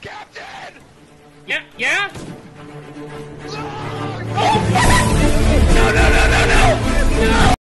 Captain! Yeah, yeah?